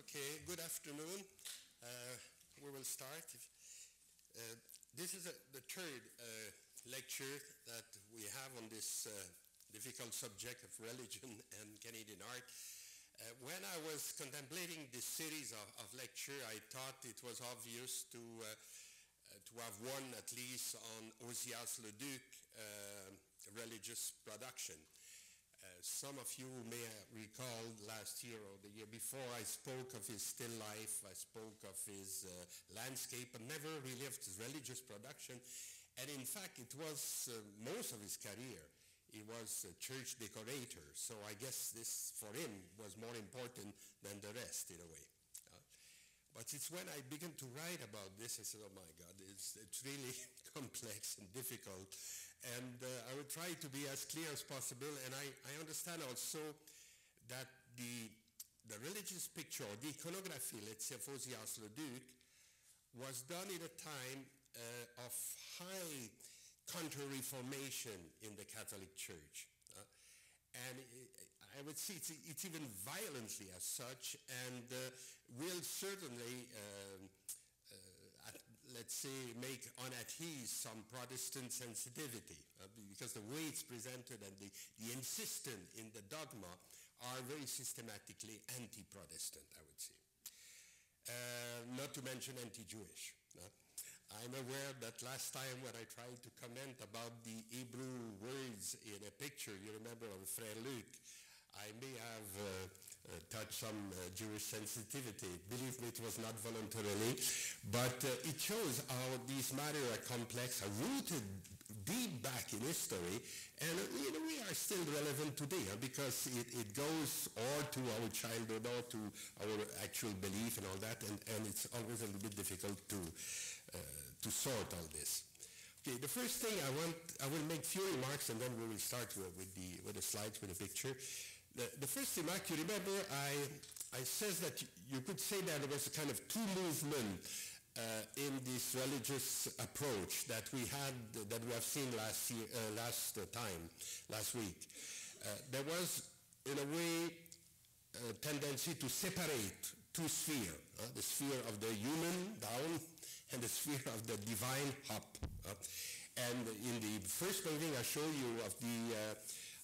Okay, good afternoon. Uh, we will start. Uh, this is a, the third uh, lecture that we have on this uh, difficult subject of religion and Canadian art. Uh, when I was contemplating this series of, of lecture, I thought it was obvious to, uh, to have one at least on Ozias Leduc religious production. Uh, some of you may recall last year or the year before I spoke of his still life, I spoke of his uh, landscape, but never really of his religious production. And in fact, it was uh, most of his career. He was a church decorator, so I guess this for him was more important than the rest in a way. Uh, but it's when I began to write about this, I said, oh my God, it's, it's really complex and difficult. And uh, I will try to be as clear as possible. And I, I understand also that the, the religious picture, the iconography, let's say, of Ozias Leduc, was done in a time uh, of high counter-reformation in the Catholic Church. Uh, and I would say it's, it's, even violently as such, and uh, will certainly, um, uh, let's say, make on at ease some Protestant sensitivity, uh, because the way it's presented and the, the insistence in the dogma are very systematically anti-Protestant, I would say. Uh, not to mention anti-Jewish. I'm aware that last time when I tried to comment about the Hebrew words in a picture, you remember of Frère Luc, I may have uh, uh, some uh, Jewish sensitivity. Believe me, it was not voluntarily, but uh, it shows how these matters are complex, are rooted deep back in history, and uh, you know, we are still relevant today huh, because it, it, goes or to our childhood or to our actual belief and all that, and, and it's always a little bit difficult to, uh, to sort all this. Okay, the first thing I want, I will make few remarks and then we will start with, with the, with the slides, with the picture. The, the first remark, you remember, I, I says that you could say that there was a kind of two movement uh, in this religious approach that we had, that we have seen last year, uh, last time, last week. Uh, there was, in a way, a tendency to separate two spheres, uh, the sphere of the human down and the sphere of the divine up. Uh. and in the first painting I show you of the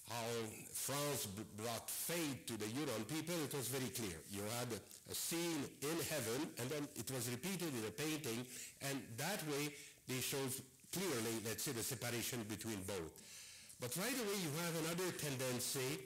how France brought faith to the Huron people, it was very clear. You had a scene in heaven, and then it was repeated in a painting, and that way they showed clearly, let's say, the separation between both. But right away you have another tendency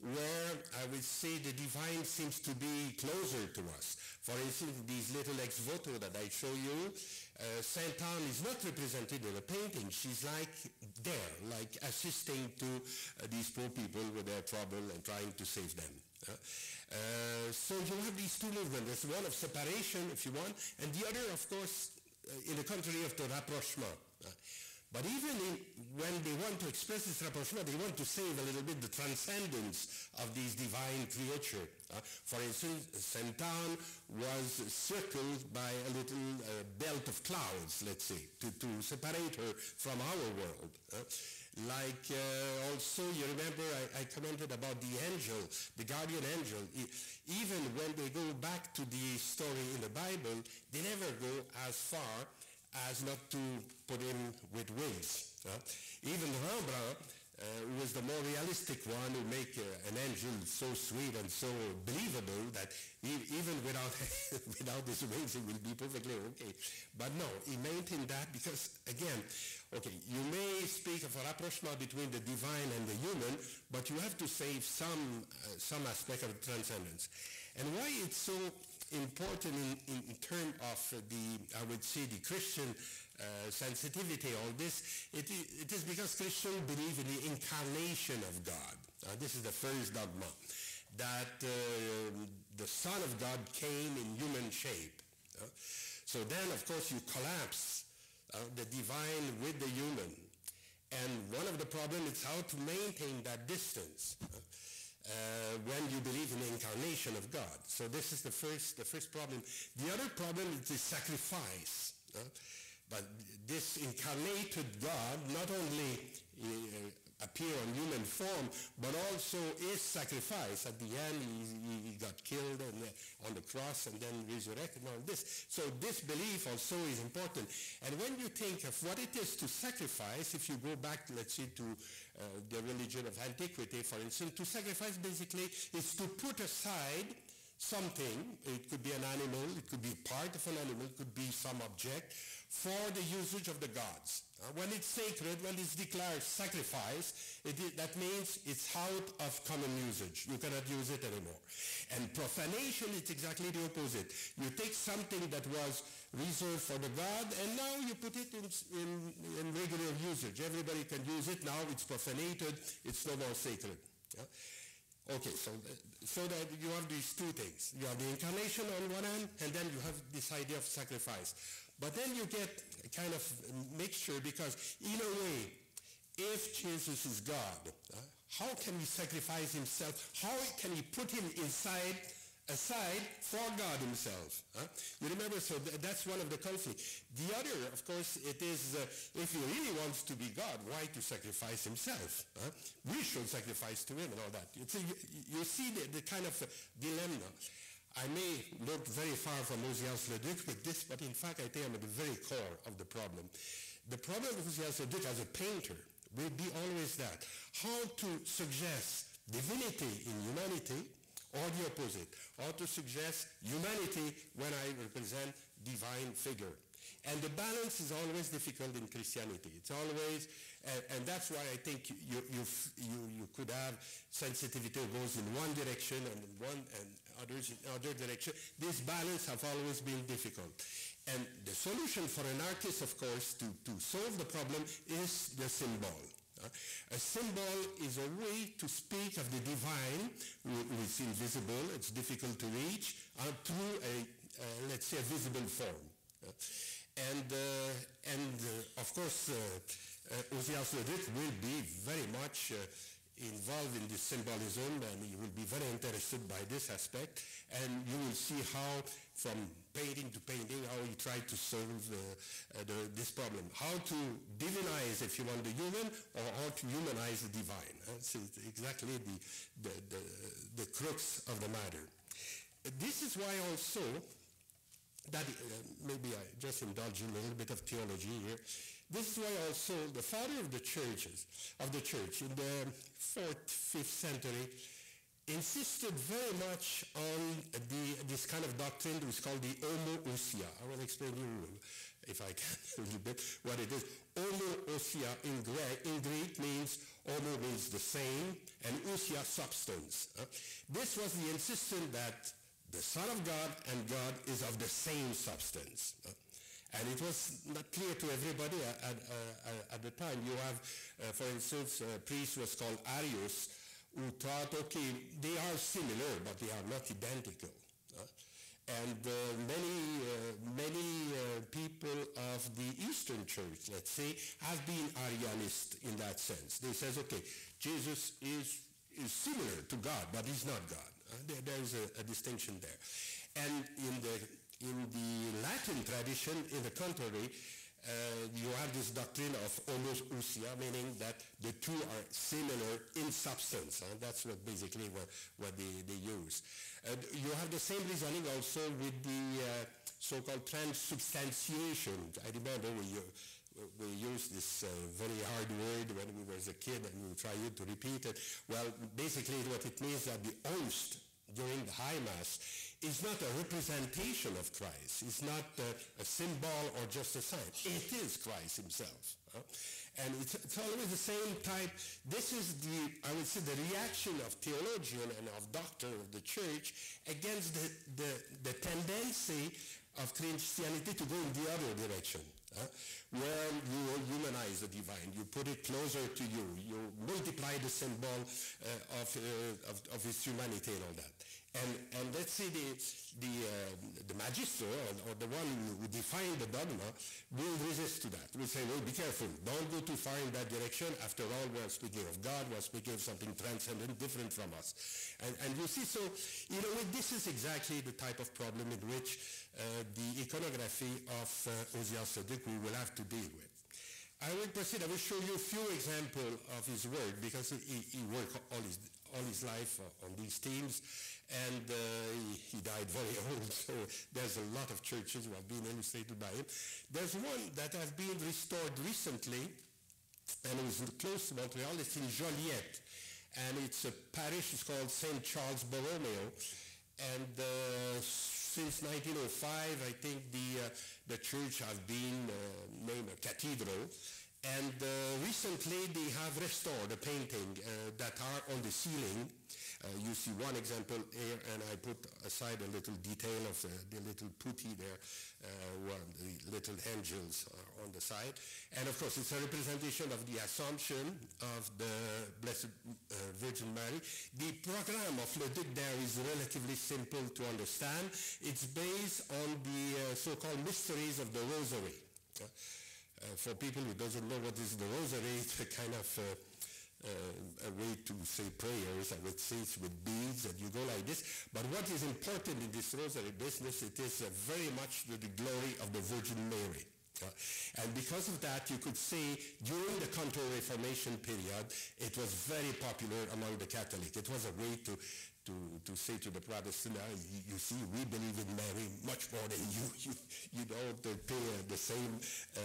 where I would say the divine seems to be closer to us. For instance, these little ex voto that I show you, uh, Saint Anne is not represented in a painting. She's like there, like assisting to uh, these poor people with their trouble and trying to save them. Uh, so you have these two movements. There's one of separation, if you want, and the other, of course, uh, in the country of the rapprochement. But even in, when they want to express this rapprochement, they want to save a little bit the transcendence of these divine creatures. Uh, for instance, Saint Anne was circled by a little uh, belt of clouds, let's say, to, to separate her from our world. Uh, like also, you remember I, I, commented about the angel, the guardian angel. even when they go back to the story in the Bible, they never go as far as not to put him with wings. Even Rembrandt, uh, was the more realistic one, who make uh, an angel so sweet and so believable that he, even without without this it will be perfectly okay. But no, he maintained that because, again, okay, you may speak of a rapprochement between the divine and the human, but you have to save some uh, some aspect of transcendence. And why it's so important in, in, in terms of the, I would say, the Christian uh, sensitivity on this, it, it is because Christians believe in the incarnation of God. Uh, this is the first dogma, that uh, the Son of God came in human shape. Uh, so then, of course, you collapse uh, the divine with the human. And one of the problems is how to maintain that distance. Uh, when you believe in the incarnation of God. So this is the first, the first problem. The other problem is the sacrifice. Uh, but this incarnated God not only uh, appear on human form, but also is sacrifice. At the end, he, he got killed on the, on the cross and then resurrected and all this. So this belief also is important. And when you think of what it is to sacrifice, if you go back, let's say, to uh, the religion of antiquity, for instance, to sacrifice basically is to put aside something, it could be an animal, it could be part of an animal, it could be some object, for the usage of the gods. Uh, when it's sacred, when it's declared sacrifice, that means it's out of common usage. You cannot use it anymore. And profanation is exactly the opposite. You take something that was reserved for the god, and now you put it in, in, in regular usage. Everybody can use it. Now it's profanated. It's no more sacred. Yeah? Okay, so, so that you have these two things. You have the incarnation on one hand, and then you have this idea of sacrifice. But then you get a kind of mixture because in a way, if Jesus is God, uh, how can he sacrifice himself? How can he put him inside aside for God himself. Huh? You remember, so th- that's one of the conflicts. The other, of course, it is uh, if he really wants to be God, why to sacrifice himself? Huh? We should sacrifice to him and all that. See, you, you see the, the, kind of uh, dilemma. I may look very far from Ozias Leduc with this, but in fact I think I'm at the very core of the problem. The problem with Ozias Leduc as a painter will be always that. How to suggest divinity in humanity or the opposite, or to suggest humanity when I represent divine figure. And the balance is always difficult in Christianity. It's always, and, and that's why I think you, you, you, you, could have sensitivity goes in one direction and one and other direction. This balance have always been difficult. And the solution for an artist, of course, to, to solve the problem is the symbol. Uh, a symbol is a way to speak of the divine, which is invisible, it's difficult to reach, uh, through a, uh, let's say, a visible form. Uh, and, uh, and uh, of course, uh, Ozias Leduc will be very much involved in this symbolism and you will be very interested by this aspect and you will see how from painting to painting how he tried to solve uh, uh, the, this problem. How to divinize, if you want, the human or how to humanize the divine. That's exactly the, the, the, the crux of the matter. This is why also that uh, maybe I just indulge in a little bit of theology here. This is why also the father of the churches, of the church in the fourth, fifth century, insisted very much on the, this kind of doctrine that was called the homoousia. I will explain to you, if I can, a little bit, what it is. Homoousia in Greek, in Greek means, homo means the same, and ousia, substance. Uh, this was the insistence that the Son of God and God is of the same substance. Uh, and it was not clear to everybody at, at, uh, at the time. You have, uh, for instance, a priest was called Arius, who thought, okay, they are similar, but they are not identical. Uh, and uh, many, uh, many uh, people of the Eastern Church, let's say, have been Arianist in that sense. They says, okay, Jesus is, is similar to God, but he's not God. There, there's a, a distinction there. And in the in the Latin tradition, in the contrary, uh, you have this doctrine of homoousia, meaning that the two are similar in substance. Huh? That's what basically what, what they, they use. Uh, you have the same reasoning also with the uh, so-called transubstantiation. I remember we, we used this uh, very hard word when we were a kid and we tried to repeat it. Well, basically what it means that the host during the High Mass is not a representation of Christ. It's not a, a symbol or just a sign. It is Christ himself. Huh? And it's, it's, always the same type. This is the, I would say, the reaction of theologian and of doctor of the church against the, the, the tendency of Christianity to go in the other direction. Uh, where you humanize the divine, you put it closer to you, you multiply the symbol uh, of, uh, of, of, humanity and all that. And, and let's say the, the, uh, the magister or, or, the one who defined the dogma will resist to that. Will say, well, be careful. Don't go too far in that direction. After all, we're speaking of God. We're speaking of something transcendent, different from us. And, and you see, so, you know, this is exactly the type of problem in which uh, the iconography of uh, Ozias Leduc we will have to deal with. I will proceed. I will show you a few examples of his work because he, he worked all his, all his life on these themes and uh, he, he, died very old, so there's a lot of churches who have been illustrated by him. There's one that has been restored recently and it was close to Montreal. It's in Joliette and it's a parish, it's called St. Charles Borromeo and uh, since 1905, I think the, uh, the church has been uh, named a cathedral. And uh, recently they have restored a painting uh, that are on the ceiling uh, you see one example here, and I put aside a little detail of the, the little putti there, uh, the little angels on the side. And of course, it's a representation of the Assumption of the Blessed uh, Virgin Mary. The program of Leduc there is relatively simple to understand. It's based on the uh, so-called mysteries of the Rosary. Uh, for people who doesn't know what is the Rosary, it's a kind of uh, uh, a way to say prayers. I would say with beads and you go like this. But what is important in this rosary business, it is uh, very much to the glory of the Virgin Mary. Uh, and because of that, you could say during the Counter-Reformation period, it was very popular among the Catholics. It was a way to, to, to say to the Protestant, you, you, see, we believe in Mary much more than you. You, you don't pay the same uh,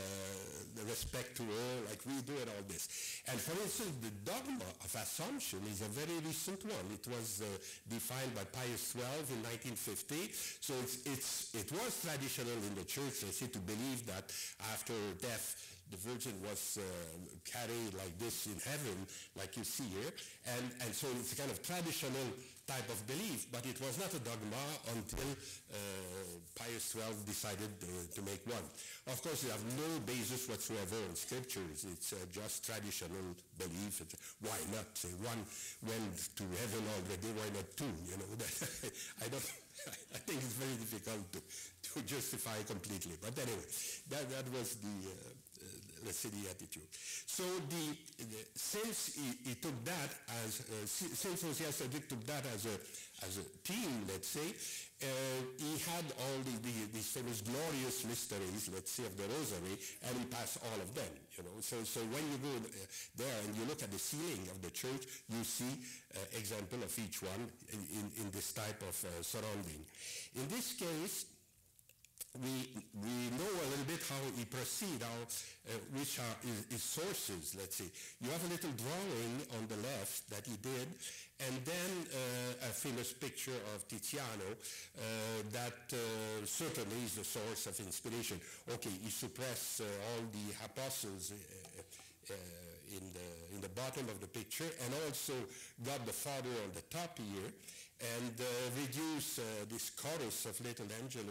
respect to her like we do and all this. And for instance, the dogma of Assumption is a very recent one. It was uh, defined by Pius XII in 1950. So it's, it's, it was traditional in the church, I say, to believe that after death, the Virgin was uh, carried like this in heaven, like you see here. And, and so it's a kind of traditional type of belief, but it was not a dogma until uh, Pius XII decided uh, to make one. Of course, you have no basis whatsoever in scriptures. It's uh, just traditional belief. Why not? Say one went to heaven already, why not two? You know, I don't, I think it's very difficult to, to justify completely. But anyway, that, that was the, uh, the attitude. So the, the since he, he, took that as uh, since Ozias took that as a as a team, let's say, uh, he had all the, the, these famous glorious mysteries, let's say, of the Rosary, and he passed all of them. You know, so so when you go uh, there and you look at the ceiling of the church, you see uh, example of each one in, in, in this type of uh, surrounding. In this case we, we know a little bit how he proceed, how, uh, which are his, his, sources, let's see. You have a little drawing on the left that he did, and then uh, a famous picture of Tiziano uh, that uh, certainly is the source of inspiration. Okay, he suppressed uh, all the apostles uh, in, the, in the bottom of the picture, and also got the Father on the top here, and uh, reduce uh, this chorus of little, angel,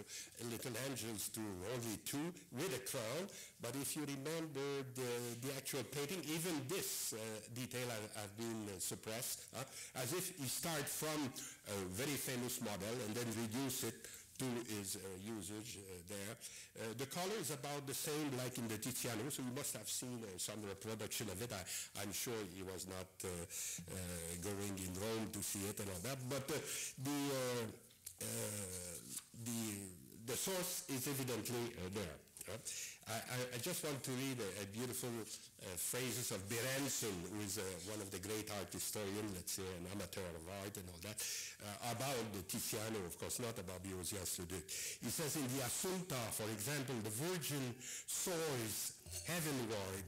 little angels to only two with a crown. But if you remember the, the actual painting, even this uh, detail has, been suppressed, as if he start from a very famous model and then reduce it to his uh, usage uh, there. Uh, the color is about the same like in the Tiziano, so you must have seen uh, some reproduction of it. I, am sure he was not uh, uh, going in Rome to see it and all that, but the, the, the source is evidently there. I, I, just want to read a, a beautiful uh, phrases of Berenson, who is uh, one of the great art historians, let's say an amateur of art and all that, uh, about the Tiziano, of course, not about the Ozias Le He says in the Assunta, for example, the Virgin soars heavenward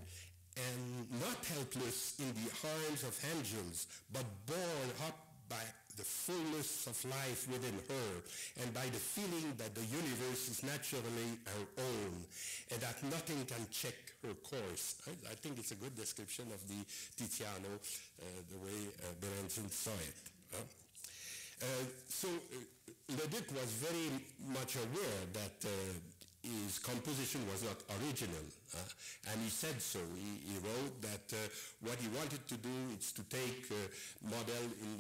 and not helpless in the arms of angels, but borne up by the fullness of life within her and by the feeling that the universe is naturally her own and that nothing can check her course. I, I think it's a good description of the Tiziano, uh, the way uh, Berenson saw it. Uh, so uh, Leduc was very much aware that uh, his composition was not original. Uh, and he said so. He, he wrote that uh, what he wanted to do is to take uh, model in,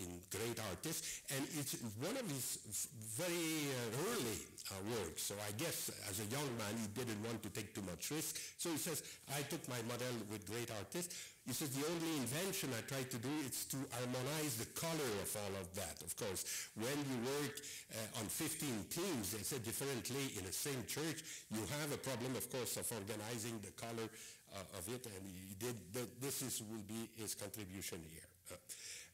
in great artists. And it's one of his very uh, early uh, works. So I guess as a young man, he didn't want to take too much risk. So he says, I took my model with great artists. He says the only invention I try to do is to harmonize the color of all of that. Of course, when you work uh, on 15 teams, they said differently in the same church, you have a problem, of course, of organizing the color uh, of it, and he did. This is will be his contribution here. Uh,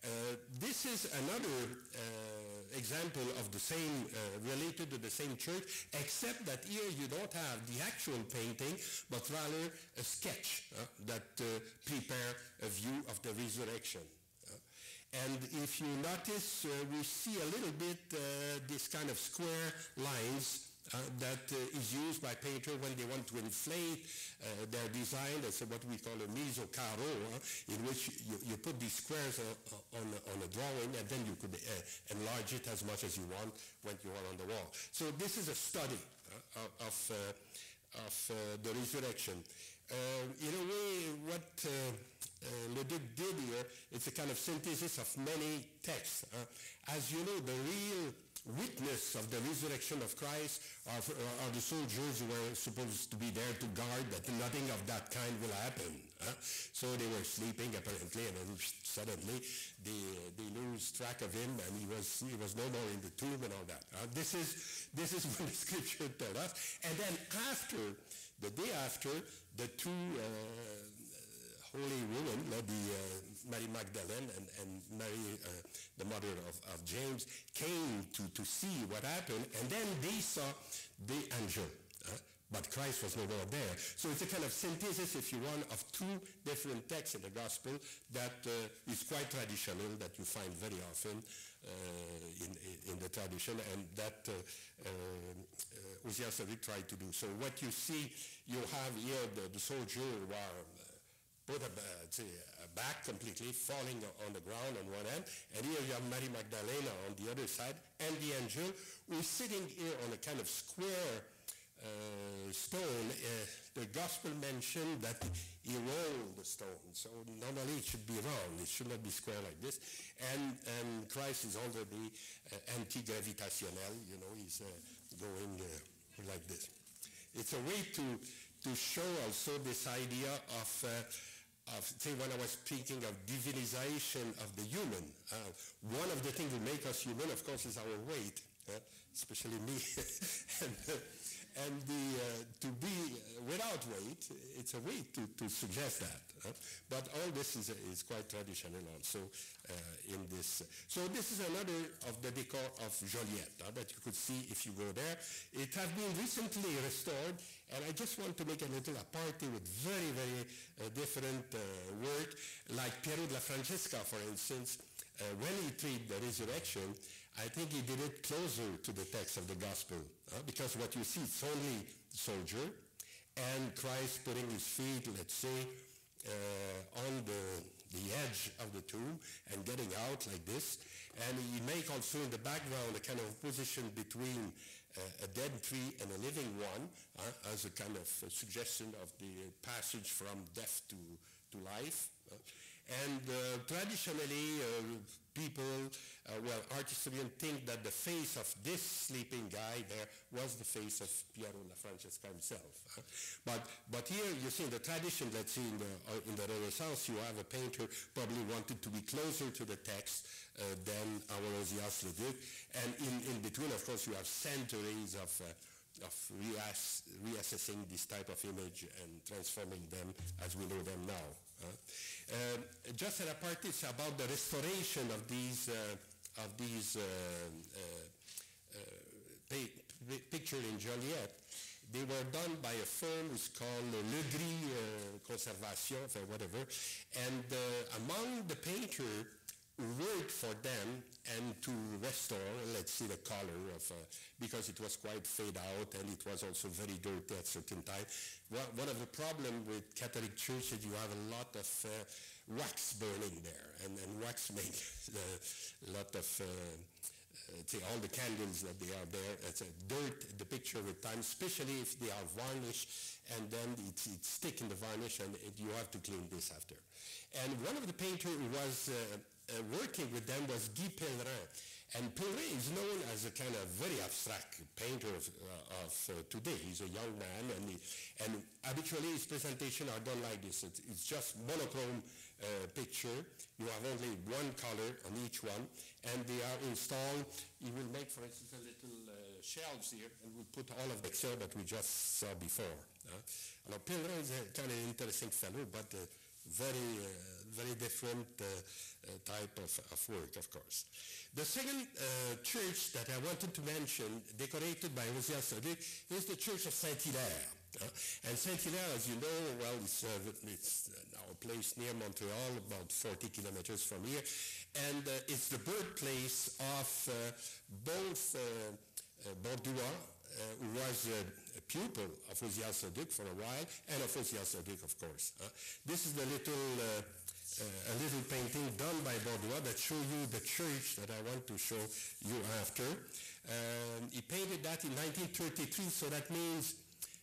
uh, this is another uh, example of the same, uh, related to the same church, except that here you don't have the actual painting, but rather a sketch uh, that uh, prepare a view of the resurrection. And if you notice, we see a little bit this kind of square lines Uh, that uh, is used by painters when they want to inflate uh, their design. That's what we call a mise uh, in which you, you, put these squares uh, on, on, a drawing and then you could enlarge it as much as you want when you are on the wall. So this is a study of, of, the resurrection. Um, in a way, what uh, did here, it's a kind of synthesis of many texts. Uh, as you know, the real witness of the resurrection of Christ are, are, the soldiers who were supposed to be there to guard that nothing of that kind will happen. Huh? So they were sleeping apparently, and then suddenly they, they lose track of him, and he was he was no more in the tomb and all that. Uh, this is this is what the scripture tells us. And then after the day after, the two uh, holy women, the uh, Mary Magdalene and, and Mary, uh, the mother of, of, James, came to, to see what happened, and then they saw the angel. Uh, but Christ was no more there. So it's a kind of synthesis, if you want, of two different texts in the gospel that uh, is quite traditional, that you find very often uh, in, in, the tradition, and that uh, uh, Ozias tried to do. So what you see, you have here the, the soldier who are put a, uh, back completely, falling on the ground on one end. And here you have Mary Magdalena on the other side, and the angel who is sitting here on a kind of square uh, stone. Uh, the gospel mentioned that he rolled the stone. So normally it should be round. It should not be square like this. And, and Christ is already uh, anti-gravitationnel. You know, he's uh, going uh, like this. It's a way to, to show also this idea of of, say, when I was speaking of divinization of the human, uh, one of the things that make us human, of course, is our weight, uh, especially me. and, uh, and the, uh, to be without weight, it's a way to, to suggest that. but all this is, is quite traditional also uh, in this. So this is another of the decor of Joliette that you could see if you go there. It has been recently restored, and I just want to make a little apartheid with very, very uh, different uh, work, like Piero della Francesca, for instance, uh, when he treated the resurrection, I think he did it closer to the text of the gospel uh, because what you see is only soldier and Christ putting his feet, let's say, uh, on the, the edge of the tomb and getting out like this. And he make also in the background a kind of position between a dead tree and a living one as a kind of a suggestion of the passage from death to, to life. And uh, traditionally, uh, people, uh, well, art historians think that the face of this sleeping guy there was the face of Piero della Francesca himself. But, but here you see in the tradition, let's see in the, uh, in the Renaissance, you have a painter probably wanted to be closer to the text uh, than our Ozias Leduc. And in, in between, of course, you have centuries of uh, of reass reassessing this type of image and transforming them as we know them now. Uh, just an apartheid about the restoration of these uh, of these uh, picture in Joliette. They were done by a firm who's called Le Gris Conservation, or whatever. And among the painters worked for them and to restore, let's see the color of, uh, because it was quite fade out and it was also very dirty at certain time. One of the problem with Catholic Church is you have a lot of uh, wax burning there and, and wax makes a lot of uh, uh all the candles that they are there, it's a dirt, the picture with time, especially if they are varnished and then it's, it's stick in the varnish and it, you have to clean this after. And one of the painters who was uh, working with them was Guy Pellerin. And Pellerin is known as a kind of very abstract painter of, uh, of uh, today. He's a young man, and, he, and habitually his presentations are done like this. It's, it's just monochrome uh, picture. You have only one color on each one, and they are installed. He will make, for instance, a little uh, shelves here, and we put all of the extra that we just saw before. Uh, now, Pellerin is a kind of interesting fellow, but uh, very, uh, very different uh, uh, type of, of work, of course. The second church that I wanted to mention, decorated by Ozias Leduc, is the Church of Saint-Hilaire. Uh, and Saint-Hilaire, as you know, well, it's, uh, it's now a place near Montreal, about 40 kilometers from here, and uh, it's the birthplace of both Borduas, who was a pupil of Ozias Leduc for a while, and of Ozias Leduc, of course. this is the little uh, a little painting done by Borduas that show you the church that I want to show you after. Um, he painted that in 1933, so that means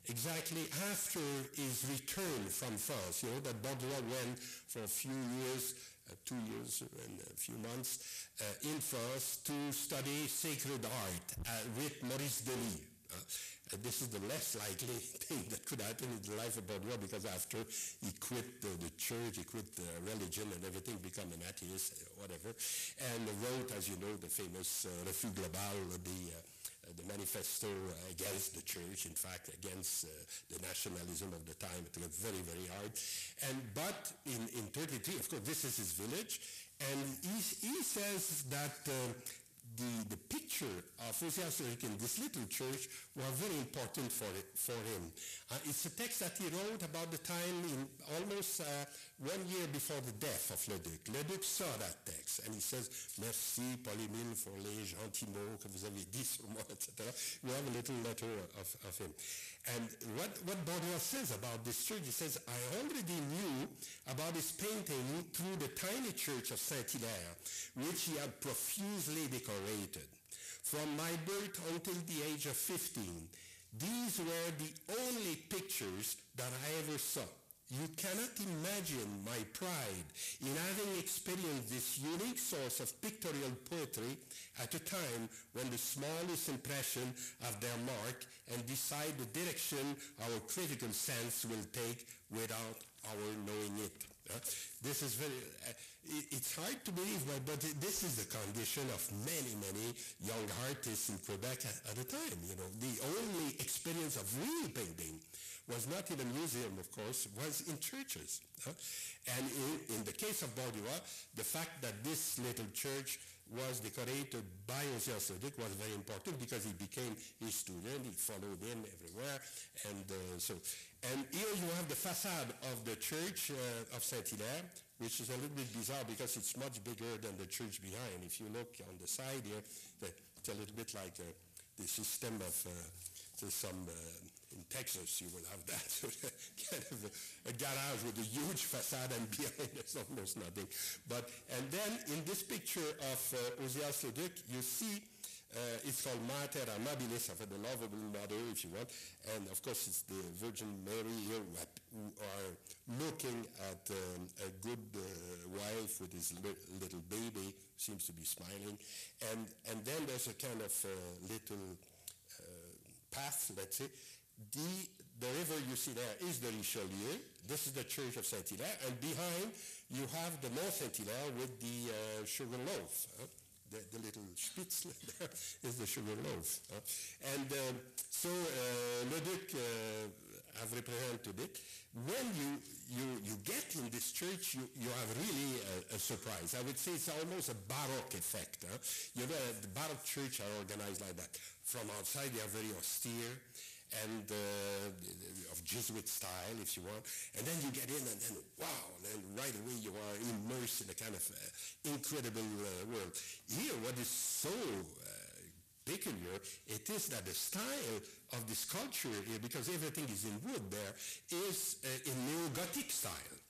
exactly after his return from France. You know that Borduas went for a few years, uh, two years and a few months, uh, in France to study sacred art uh, with Maurice Denis. Uh, this is the less likely thing that could happen in the life of Borduas because after he quit the, the church, he quit the religion and everything, become an atheist, whatever, and wrote, as you know, the famous uh, Refus Global, the uh, the manifesto against the church, in fact, against uh, the nationalism of the time. It was very, very hard. And but in, in 33, of course, this is his village, and he, he says that uh, the, the picture of Ozias in this little church was very important for, for him. Uh, it's a text that he wrote about the time in almost uh, one year before the death of Leduc. Leduc saw that text and he says, Merci Paul-Émile pour les gentils mots que vous avez dit sur moi, etc. We have a little letter of, of him. And what, what Borduas says about this church, he says, I already knew about his painting through the tiny church of Saint-Hilaire, which he had profusely decorated. From my birth until the age of 15, these were the only pictures that I ever saw. You cannot imagine my pride in having experienced this unique source of pictorial poetry at a time when the smallest impression of their mark and decide the direction our critical sense will take without our knowing it. This is very, it's hard to believe, but, but this is the condition of many, many young artists in Quebec at, at the time. You know, the only experience of real painting was not in a museum, of course, was in churches. Huh? And in, in, the case of Borduas, the fact that this little church was decorated by Ozias Leduc was very important because he became his student, he followed him everywhere, and uh, so, and here you have the facade of the church uh, of Saint-Hilaire, which is a little bit bizarre because it's much bigger than the church behind. If you look on the side here, it's a little bit like uh, the system of uh, some uh, in Texas, you will have that kind of a, a, garage with a huge facade and behind there's almost nothing. But, and then in this picture of uh, Ozias Leduc, you see uh, it's called Mater Amabilis, of the lovable mother, if you want. And of course, it's the Virgin Mary here who are looking at um, a good uh, wife with his li- little baby, seems to be smiling. And, and then there's a kind of uh, little uh, path, let's say, the, the river you see there is the Richelieu. This is the church of Saint-Hilaire. And behind, you have the Mont Saint-Hilaire with the uh, sugar loaf. Huh? The, the, little spitz is the sugar loaf. And um, so uh, Leduc uh, have represented it. When you, you, you get in this church, you, you have really a, a surprise. I would say it's almost a Baroque effect. You know, the Baroque church are organized like that. From outside, they are very austere and uh, of Jesuit style, if you want. And then you get in, and then wow, then right away you are immersed in a kind of uh, incredible uh, world. Here, what is so uh, peculiar, it is that the style of this culture here, because everything is in wood there, is uh, in neo-Gothic style.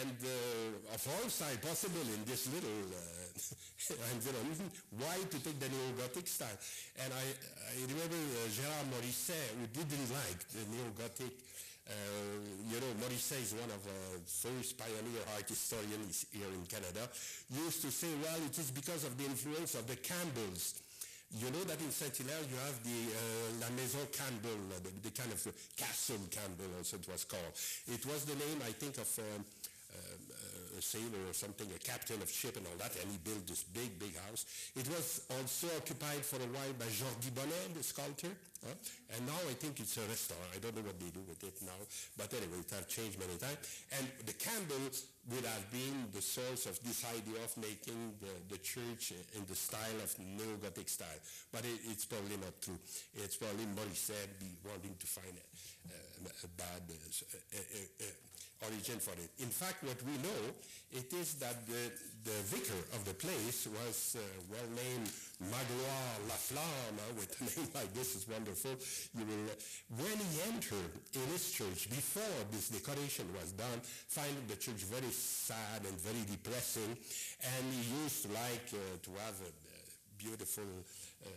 And uh, of all styles possible in this little environment, why to take the neo-Gothic style? And I, I remember uh, Gérard Morisset, who didn't like the neo-Gothic uh, you know, Morisset is one of the first pioneer art historians here in Canada, used to say, well, it is because of the influence of the Campbells. You know that in Saint-Hilaire you have the uh, La Maison Campbell, uh, the, the, kind of Castle Campbell also it was called. It was the name, I think, of um, uh, a sailor or something, a captain of ship and all that, and he built this big, big house. It was also occupied for a while by Jordi Bonnet, the sculptor. Huh? And now I think it's a restaurant. I don't know what they do with it now. But anyway, it has changed many times. And the candle would have been the source of this idea of making the, the church in the style of neo-Gothic style. But it, it's probably not true. It's probably Morisset wanting to find a, a, a bad uh, uh, uh, uh, origin for it. In fact, what we know, it is that the, the vicar of the place was uh, well Magloire Laflamme, with a name like this is wonderful. You will, when he entered in his church, before this decoration was done, finding the church very sad and very depressing, and he used to like uh, to have a, a beautiful uh,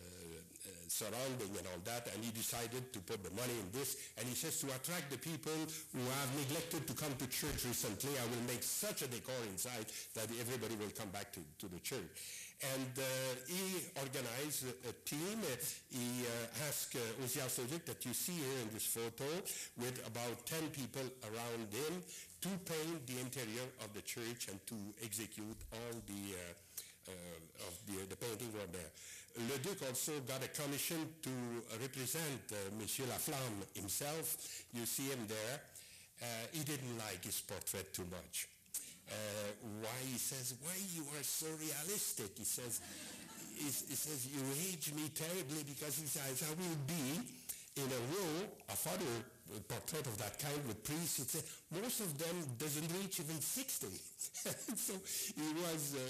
surrounding and all that, and he decided to put the money in this, and he says to attract the people who have neglected to come to church recently, I will make such a decor inside that everybody will come back to, to the church. And uh, he organized a, team. Uh, he uh, asked uh, Ozias that you see here in this photo with about 10 people around him to paint the interior of the church and to execute all the uh, of the, the painting were there. Leduc also got a commission to represent uh, Monsieur Laflamme himself. You see him there. Uh, he didn't like his portrait too much. Uh, why? He says, why you are so realistic? He says, he, he says, you age me terribly because he says, I will be in a row of other portrait of that kind with priests. Said, most of them doesn't reach even 60. so he was, uh,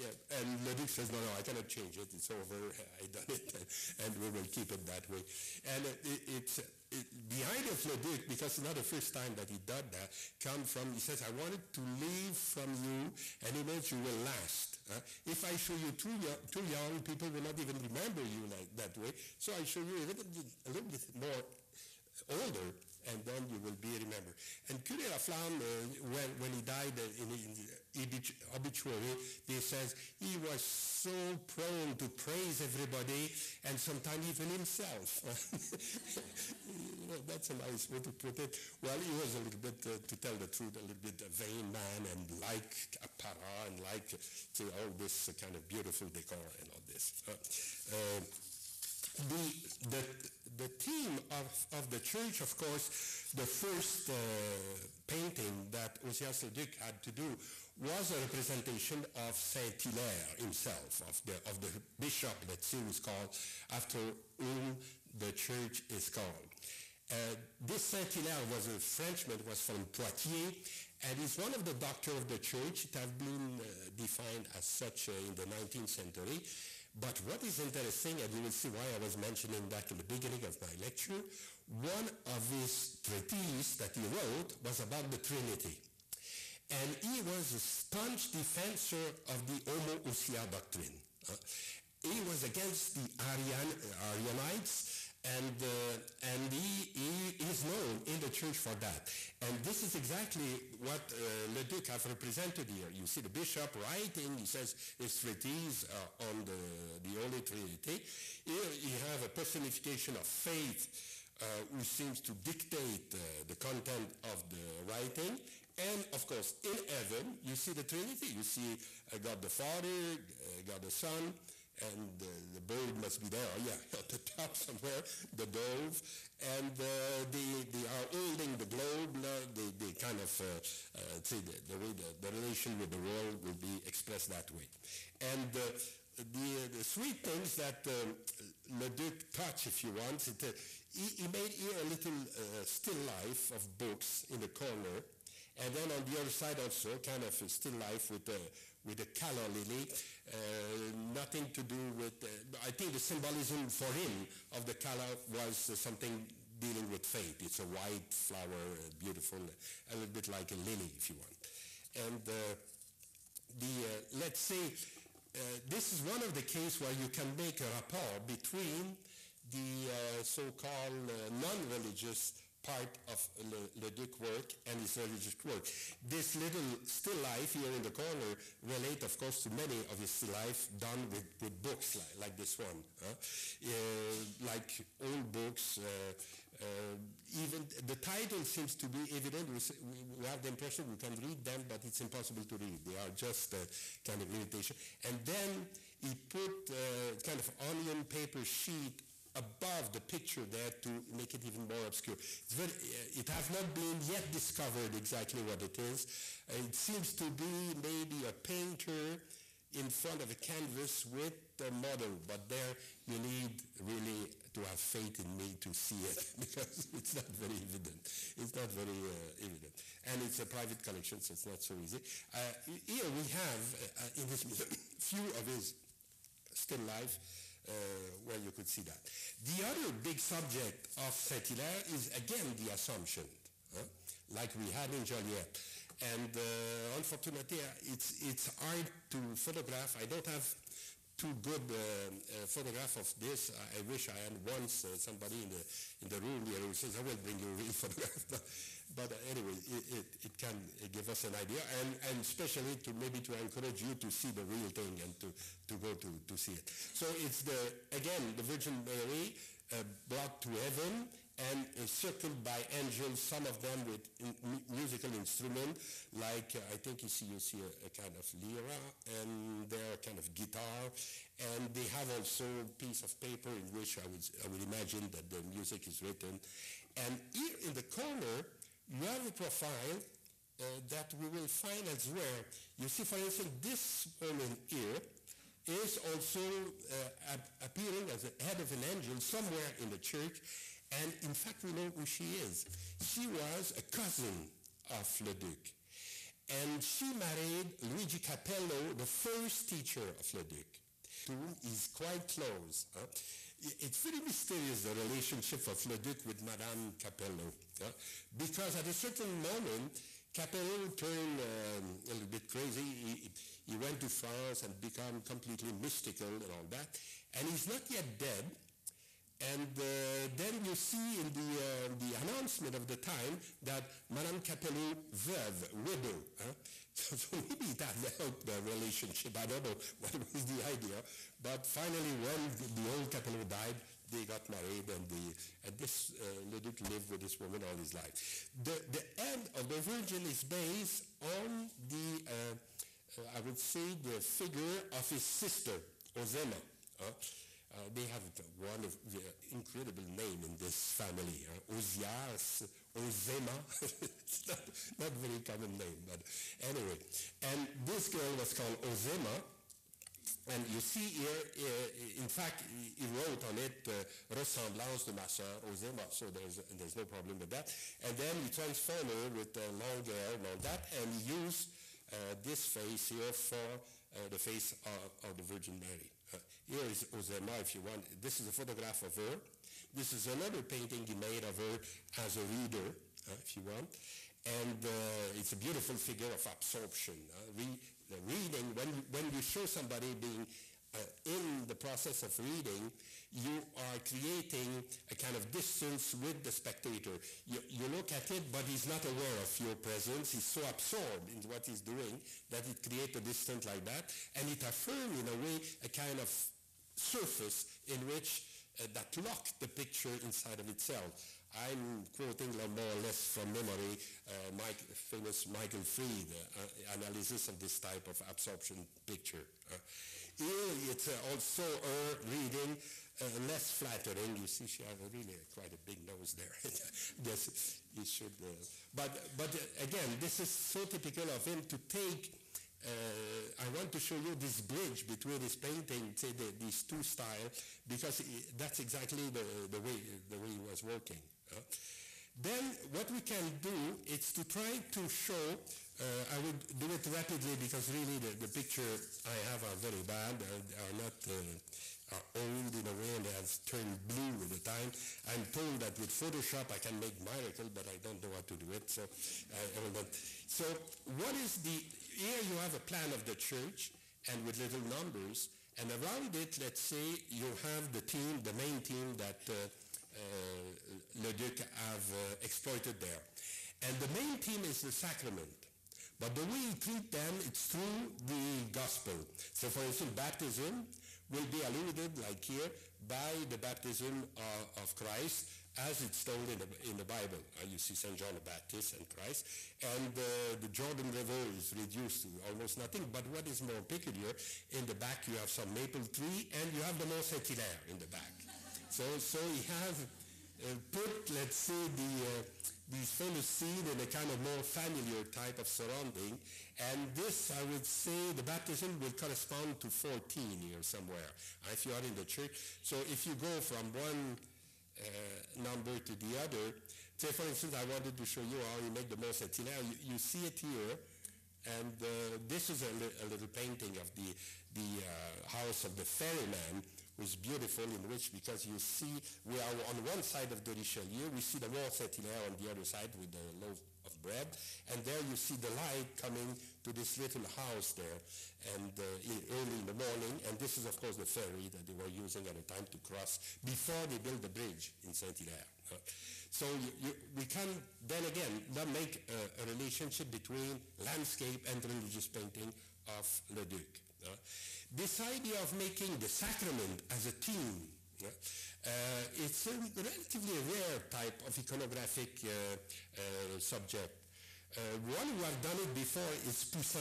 yeah. and Duc says, no, no, I cannot change it. It's over. I done it, and we will keep it that way. And it, it's it, behind of Duc, because it's not the first time that he did that, come from, he says, I wanted to leave from you an image you will last. Uh, if I show you too, young, too young, people will not even remember you like that way. So I show you a little, a little bit more older, and then you will be remembered. And Curé Laflamme, uh, when, when he died uh, in, the obituary, he says he was so prone to praise everybody and sometimes even himself. that's a nice way to put it. Well, he was a little bit, uh, to tell the truth, a little bit a vain man and like apparat and like uh, all this kind of beautiful decor and all this. Uh, uh the, the, the theme of, of the church, of course, the first uh, painting that Ozias Leduc had to do was a representation of Saint Hilaire himself, of the, of the bishop that he was called, after whom the church is called. Uh, this Saint Hilaire was a Frenchman, was from Poitiers, and is one of the doctors of the church. It has been uh, defined as such uh, in the 19th century. But what is interesting, and you will see why I was mentioning that in the beginning of my lecture, one of his treatises that he wrote was about the Trinity. And he was a staunch defensor of the homoousia doctrine. Uh, he was against the Arian, Arianites and, uh, and he, he, is known in the church for that. And this is exactly what uh, Leduc has represented here. You see the bishop writing, he says his treatise uh, on the, the Holy Trinity. Here you have a personification of faith uh, who seems to dictate uh, the content of the writing. And of course, in heaven, you see the Trinity. You see uh, God the Father, God the Son, and uh, the bird must be there, yeah, at the top somewhere, the dove, and uh, they, are holding the globe, uh, they kind of, uh, uh, see, the, the way the, the, relation with the world will be expressed that way. And uh, the, the sweet things that um, Leduc touched, if you want, it, he, he, made here a little still life of books in the corner, and then on the other side also, kind of a still life with the with the calla lily, uh, nothing to do with, uh, I think the symbolism for him of the calla was uh, something dealing with fate. It's a white flower, uh, beautiful, a little bit like a lily if you want. And uh, the, uh, let's say, this is one of the cases where you can make a rapport between the so-called non-religious part of Le, Leduc work and his religious work. This little still life here in the corner relate, of course, to many of his still life done with, with books like, like this one, uh, like old books. Uh, uh, even the title seems to be evident. We, we, have the impression we can read them, but it's impossible to read. They are just kind of imitation. And then he put uh, kind of onion paper sheet above the picture there to make it even more obscure. Very, uh, it has not been yet discovered exactly what it is. Uh, it seems to be maybe a painter in front of a canvas with a model, but there you need really to have faith in me to see it because it's not very evident. It's not very uh, evident. And it's a private collection, so it's not so easy. Uh, here we have, in this museum, few of his still life where you could see that. The other big subject of Saint-Hilaire is again the Assumption, huh? like we had in Joliette. And uh, unfortunately, it's, it's hard to photograph. I don't have too good uh, uh, photograph of this. I, I, wish I had once uh, somebody in the, in the room here who says, I will bring you a real photograph. But anyway, it, it, can give us an idea, and, and especially to maybe to encourage you to see the real thing and to, to go to, to see it. So it's the, again, the Virgin Mary uh, brought to heaven and circled by angels, some of them with in, musical instruments, like uh, I think you see, you see a, a, kind of lyra, and there a kind of guitar, and they have also a piece of paper in which I would, I would imagine that the music is written. And here in the corner, you have a profile that we will find elsewhere. You see, for instance, this woman here is also uh, appearing as the head of an angel somewhere in the church, and in fact, we know who she is. She was a cousin of Leduc, and she married Luigi Capello, the first teacher of Leduc, to whom is quite close. Huh? it's very mysterious, the relationship of Leduc with Madame Capello. Yeah? Because at a certain moment, Capello turned um, a little bit crazy. He, he went to France and became completely mystical and all that. And he's not yet dead. And uh, then you see in the, uh, the announcement of the time that Madame Capello, veuve, widow. Huh? So, maybe that helped the relationship. I don't know what was the idea. But finally, when the, the old Capello died, they got married and, the, and this uh, Leduc lived with this woman all his life. The, the end of the Virgin is based on the, uh, uh, I would say, the figure of his sister, Ozema. Uh, they have one of the incredible name in this family, uh, Ozias, Ozema. it's not, not very common name, but anyway. And this girl was called Ozema, and you see here, uh, in fact, he wrote on it, uh, ressemblance de ma sœur, Ozema, so there's, there's no problem with that. And then he transformed her with uh, long hair and all that, and he used uh, this face here for the face of, of the Virgin Mary. Uh, here is Ozema, if you want. This is a photograph of her. This is another painting he made of her as a reader, uh, if you want. And uh, it's a beautiful figure of absorption. Re the reading, when, when you show somebody being uh, in the process of reading, you are creating a kind of distance with the spectator. You, you, look at it, but he's not aware of your presence. He's so absorbed in what he's doing that it creates a distance like that. And it affirms, in a way, a kind of surface in which uh, that lock the picture inside of itself. I'm quoting more or less from memory uh, Mike, famous Michael Fried uh, analysis of this type of absorption picture. Uh, here it's uh, also her reading uh, less flattering. You see, she has really quite a big nose there. yes, should. Uh, but but again, this is so typical of him to take I want to show you this bridge between his painting, say the, these two styles, because that's exactly the, the, way, the way he was working. Uh. Then what we can do is to try to show, uh, I will do it rapidly because really the, the picture I have are very bad, are, are not uh, are old in a way and they have turned blue with the time. I'm told that with Photoshop I can make miracle, but I don't know how to do it. So, not. so what is the here you have a plan of the church and with little numbers, and around it, let's say, you have the team, the main team that uh, uh, Leduc have uh, exploited there. And the main theme is the sacrament. But the way you treat them, it's through the gospel. So for instance, baptism will be alluded, like here, by the baptism of, of Christ as it's told in the, in the Bible. Uh, you see St. John the Baptist and Christ. And uh, the Jordan River is reduced to almost nothing. But what is more peculiar, in the back you have some maple tree and you have the Mont Saint-Hilaire in the back. So, so he has uh, put, let's say, the, uh, these famous scene in a kind of more familiar type of surrounding. And this, I would say, the baptism will correspond to 14 here somewhere, if you are in the church. So if you go from one uh, number to the other. Say, for instance, I wanted to show you how you make the Mont Saint-Hilaire. You, you, see it here, and uh, this is a, li- a, little painting of the, the uh, house of the ferryman, was beautiful in which because you see we are on one side of the Richelieu, we see the Mont Saint-Hilaire on the other side with the loaf of bread, and there you see the light coming to this little house there, and uh, early in the morning, and this is of course the ferry that they were using at the time to cross before they built the bridge in Saint-Hilaire. So you, you, we can then again not make a, a, relationship between landscape and religious painting of Leduc. Uh, this idea of making the sacrament as a theme, uh, it's a relatively rare type of iconographic uh, uh, subject. one who have done it before is Poussin.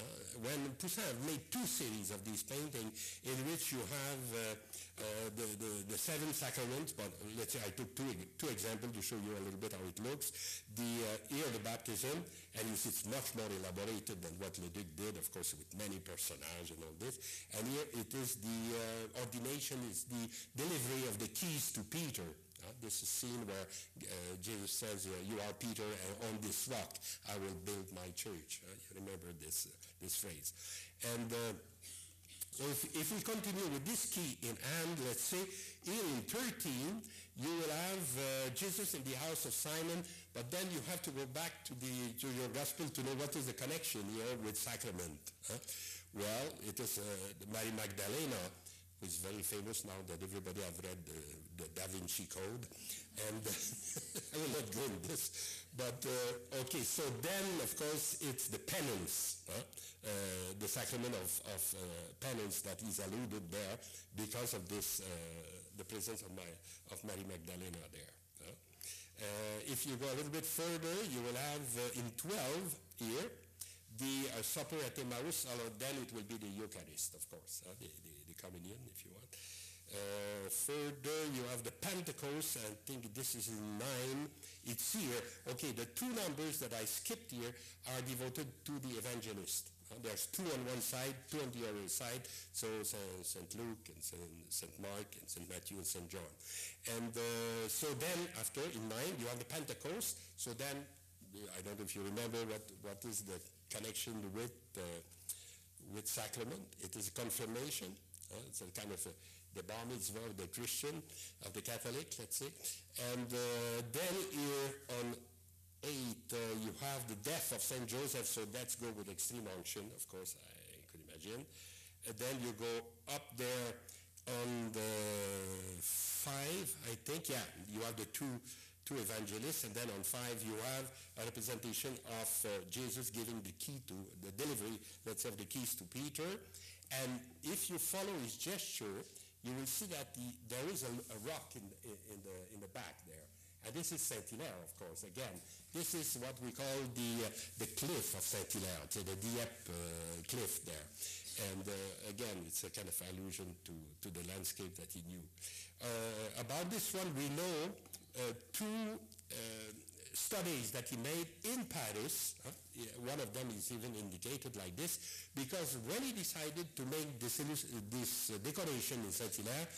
Uh, when Poussin made two series of these paintings in which you have uh, uh, the, the, the, seven sacraments, but let's say I took two, two examples to show you a little bit how it looks. The here the baptism, and it's much more elaborated than what Leduc did, of course, with many personages and all this. And here it is the ordination, is the delivery of the keys to Peter. Uh, this is a scene where uh, Jesus says, uh, you are Peter, and on this rock I will build my church. you remember this, this phrase. And so if, if, we continue with this key in hand, let's say in 13, you will have uh, Jesus in the house of Simon, but then you have to go back to, the, to your gospel to know what is the connection here with sacrament. Huh? Well, it is uh, Mary Magdalena who's very famous now that everybody have read the, the Da Vinci Code. And I will not go into this. But, uh, okay, so then, of course, it's the penance, huh? uh, the sacrament of, of uh, penance that is alluded there because of this, uh, the presence of, my, of Mary Magdalena there. Huh? Uh, if you go a little bit further, you will have uh, in 12 here, the supper at Emmaus, although then it will be the Eucharist, of course, the, the communion, if you want. Uh, further, you have the Pentecost. I think this is in 9. It's here. Okay, the two numbers that I skipped here are devoted to the evangelist. Uh, there's two on one side, two on the other side. So St. Luke and St. Mark and St. Matthew and St. John. And uh, so then after, in 9, you have the Pentecost. So then, I don't know if you remember what, what is the connection with, uh, with sacrament. It is confirmation. Uh, it's a kind of a, the bar mitzvah of the Christian, of the Catholic, let's say. And uh, then here on 8, uh, you have the death of St. Joseph, so let's go with extreme unction, of course, I could imagine. And then you go up there on the 5, I think, yeah, you have the two two evangelists, and then on five you have a representation of uh, Jesus giving the key to the delivery, let's have the keys to Peter, and if you follow his gesture, you will see that the, there is a, a rock in, in, the, in the back there. And this is Saint-Hilaire, of course. Again, this is what we call the, uh, the cliff of Saint-Hilaire, the Dieppe uh, cliff there. And uh, again, it's a kind of allusion to, to the landscape that he knew. Uh, about this one, we know uh, two uh, studies that he made in Paris. Huh? One of them is even indicated like this, because when he decided to make this, this uh, decoration in Saint-Hilaire,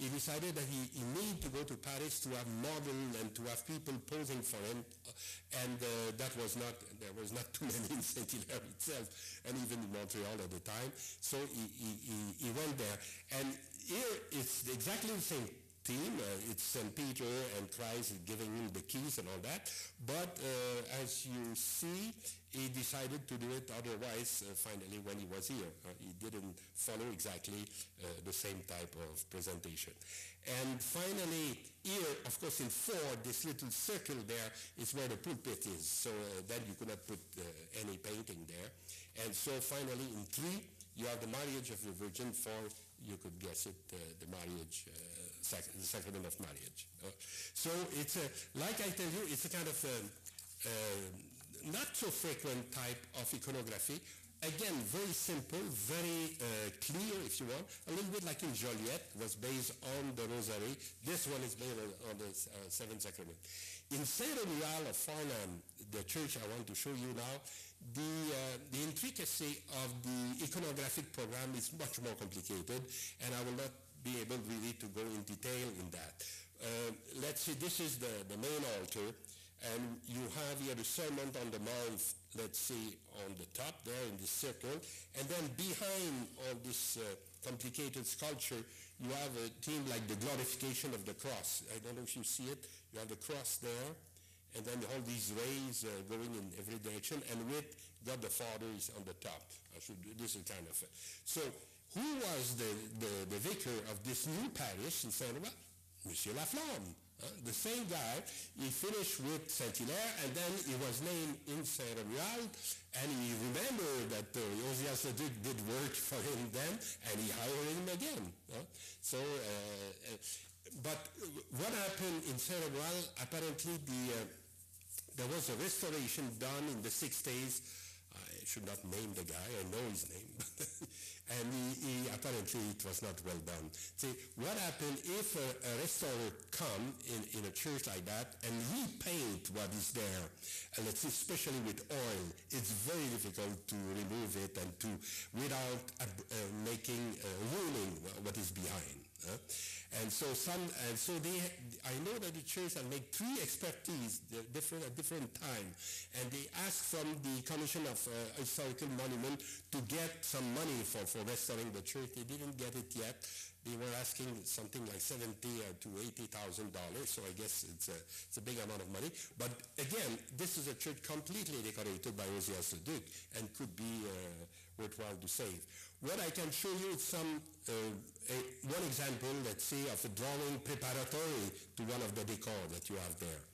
he decided that he, he needed to go to Paris to have model and to have people posing for him, and uh, that was not, there was not too many in Saint-Hilaire itself, and even in Montreal at the time. So he, he, he went there. And here it's exactly the same Uh, it's St. Peter and Christ giving him the keys and all that. But uh, as you see, he decided to do it otherwise uh, finally when he was here. Uh, he didn't follow exactly uh, the same type of presentation. And finally, here, of course, in four, this little circle there is where the pulpit is. So uh, then you could not put any painting there. And so finally, in three, you have the marriage of the Virgin. Four, you could guess it, the marriage, sac- the sacrament of marriage. so it's a, like I tell you, it's a kind of a not so frequent type of iconography. Again, very simple, very uh, clear, if you want. A little bit like in Joliette, was based on the Rosary. This one is based on, the uh, Seventh Sacrament. In Saint Romuald of Farnham, the church I want to show you now, the, uh, the intricacy of the iconographic program is much more complicated, and I will not be able really to go in detail in that. Uh, let's see, this is the, the main altar. And you have here the Sermon on the Mount, let's see, on the top there in the circle. And then behind all this uh, complicated sculpture, you have a theme like the glorification of the cross. I don't know if you see it. You have the cross there, and then all these rays uh, going in every direction, and with God the Father is on the top. I should, this is kind of it. So who was the, the, the vicar of this new parish in Saint-Romuald? Monsieur Laflamme. Uh, the same guy, he finished with Saint-Hilaire and then he was named in Saint-Romuald and he remembered that uh, Ozias Leduc did work for him then and he hired him again. Uh, so, uh, but what happened in Saint-Romuald, apparently the, uh, there was a restoration done in the 60s. I should not name the guy, I know his name. and he, he, apparently it was not well done. See, what happened if a, a restorer come in, in a church like that and repaint what is there, and especially with oil, it's very difficult to remove it and to, without uh, uh, making, uh, ruining what is behind. And so some, and so they, I know that the church has made three expertise different at different time, and they asked from the Commission of uh, Historical Monument to get some money for, for restoring the church. They didn't get it yet. They were asking something like seventy uh, to eighty thousand dollars. So I guess it's a, it's a big amount of money. But again, this is a church completely decorated by Ozias Leduc and could be uh, worthwhile to save. What I can show you is some, uh, a, one example, let's say, of a drawing preparatory to one of the decor that you have there.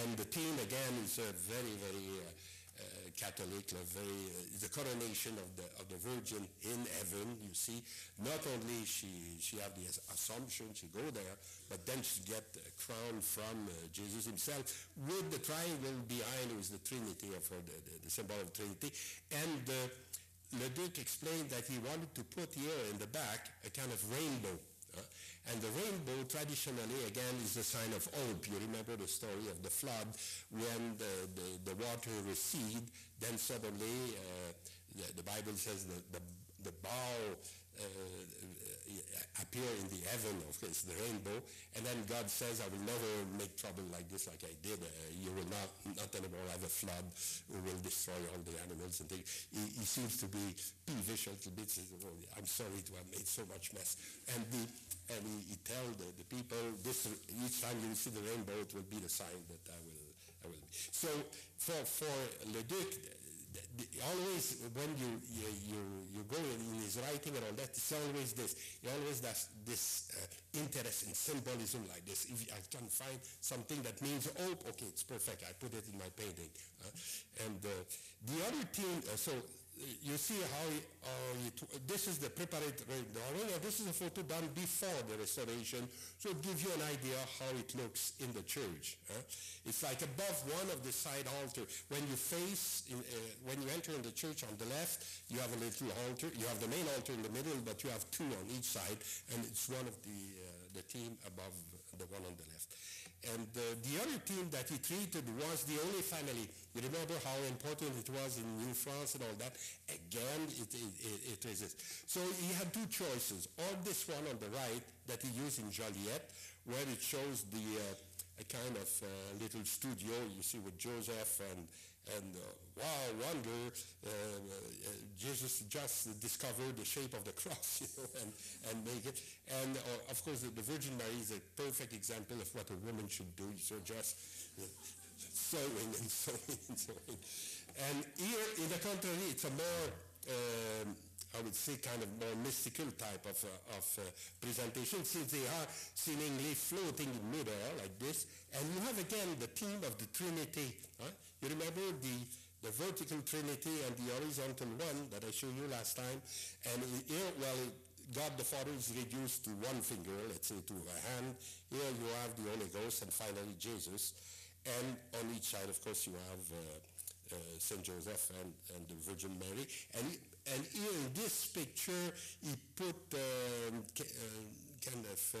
And the theme, again, is a very, very uh, uh, Catholic, very, uh, the coronation of the, of the Virgin in heaven, you see. Not only she, she have the Assumption, she go there, but then she get a crown from uh, Jesus himself with the triangle behind is the Trinity, of her, the, the, the symbol of Trinity. And uh, Leduc explained that he wanted to put here in the back a kind of rainbow. Uh, and the rainbow traditionally, again, is a sign of hope. You remember the story of the flood when the, the, the water recede, then suddenly uh, the, the, Bible says the, the bow uh, appear in the heaven of course, the rainbow, and then God says, I will never make trouble like this like I did. Uh, you will not, not anymore have a flood who will destroy all the animals and things. He, he seems to be peevish a little bit, says, oh, I'm sorry to have made so much mess. And, the, and he, he tell the, the people, this, each time you see the rainbow, it will be the sign that I will, I will. So for, for Leduc, always when you, you, you, you go in his writing and all that, it's always this. He always does this uh, interest in symbolism like this. If I can find something that means hope, okay, it's perfect. I put it in my painting. Uh, and uh, the other thing, uh, so you see how uh, this is the preparatory drawing, this is a photo done before the restoration, so it gives you an idea how it looks in the church. It's like above one of the side altar. When you face, in, uh, when you enter in the church on the left, you have a little altar. You have the main altar in the middle, but you have two on each side, and it's one of the uh, the team above the one on the left. And uh, the other team that he treated was the only family. You remember how important it was in New France and all that? Again, it, it, it is. So he had two choices. Or this one on the right that he used in Joliette, where it shows the uh, a kind of uh, little studio you see with Joseph and and uh, wow, wonder, uh, uh, Jesus just discovered the shape of the cross, you know, and, and make it. And uh, of course, the, the, Virgin Mary is a perfect example of what a woman should do. So just sewing and sewing and sewing. And here, in the contrary, it's a more um, I would say, kind of more mystical type of, uh, of uh, presentation, since they are seemingly floating in midair like this. And you have again the theme of the Trinity. Huh? You remember the, the vertical Trinity and the horizontal one that I showed you last time. And here, well, God the Father is reduced to one finger, let's say to a hand. Here you have the Holy Ghost and finally Jesus. And on each side, of course, you have uh, uh, Saint Joseph and, and the Virgin Mary. And and here in this picture, he put um, uh, kind of uh,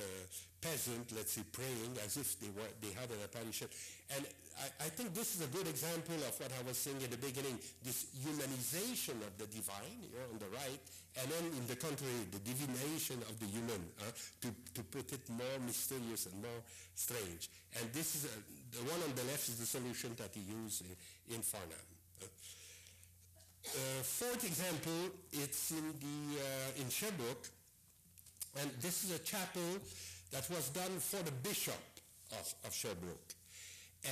peasant, let's say, praying as if they were they had an apparition. And I, I, think this is a good example of what I was saying in the beginning, this humanization of the divine here on the right, and then in the contrary, the divination of the human, uh, to, to put it more mysterious and more strange. And this is, a, the one on the left is the solution that he used in, in Farnham. Uh, fourth example, it's in the uh, in Sherbrooke, and this is a chapel that was done for the bishop of, of Sherbrooke.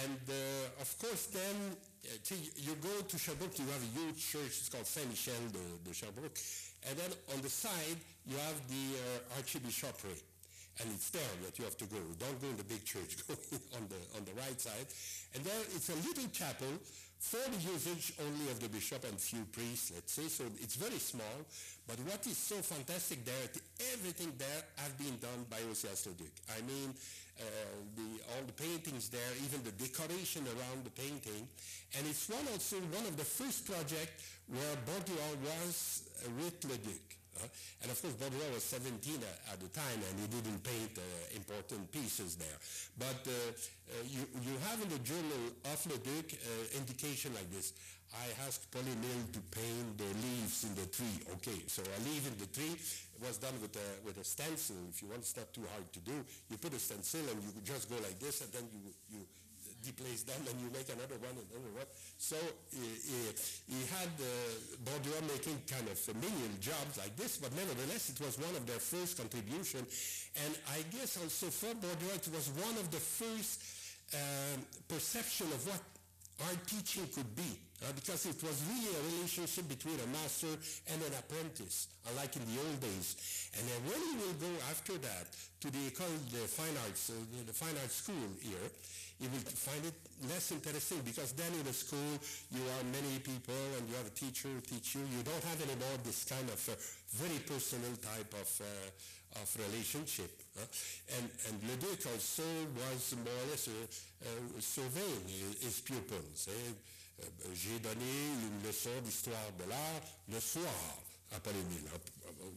And uh, of course, then uh, you go to Sherbrooke, you have a huge church. It's called Saint Michel de, de Sherbrooke, and then on the side you have the uh, archbishopric and it's there that you have to go. Don't go in the big church, go on the, on the right side. And there it's a little chapel for the usage only of the bishop and few priests, let's say. So it's very small. But what is so fantastic there, everything there have been done by Ozias Leduc. I mean, uh, the, all the paintings there, even the decoration around the painting. And it's one also one of the first projects where Borduas was with Leduc. And of course, Borduas was 17 at, the time, and he didn't paint uh, important pieces there. But uh, uh you, you have in the journal of Leduc uh, indication like this. I asked Paul-Émile to paint the leaves in the tree. Okay, so a leaf in the tree was done with a, with a stencil. If you want, it's not too hard to do. You put a stencil and you could just go like this, and then you, you deplace them and you make another one and another one. So he, he, had uh, Borduas making kind of menial jobs like this, but nevertheless it was one of their first contribution. And I guess also for Borduas it was one of the first um, perception of what art teaching could be, uh, because it was really a relationship between a master and an apprentice, unlike in the old days. And then when he will go after that to the École de Fine Arts, uh, the Fine Arts School here, you will find it less interesting because then in the school you are many people and you have a teacher who teach you. You don't have anymore this kind of uh, very personal type of, uh, of relationship. Huh? And, and Leduc also was more or less uh, uh surveying his pupils. Eh? Euh, j'ai donné une leçon d'histoire de l'art le soir à Paul-Émile.